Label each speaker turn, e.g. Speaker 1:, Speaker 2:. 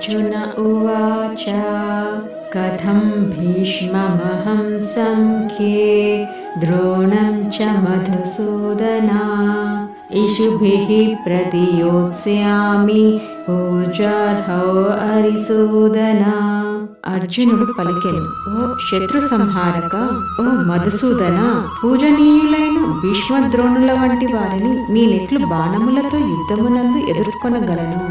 Speaker 1: अर्जुन उवाच कथं भीष्ममहं सङ्ख्ये द्रोणं च मधुसूदना इषुभिः प्रतियोत्स्यामि पूजार्हौ हरिसूदना అర్జునుడు పలికెను ఓ శత్రు సంహారక ఓ మధుసూదన. పూజనీయులైన భీష్మద్రోణుల వంటి వారిని నేనెట్లు బాణములతో యుద్ధమునందు ఎదుర్కొనగలను.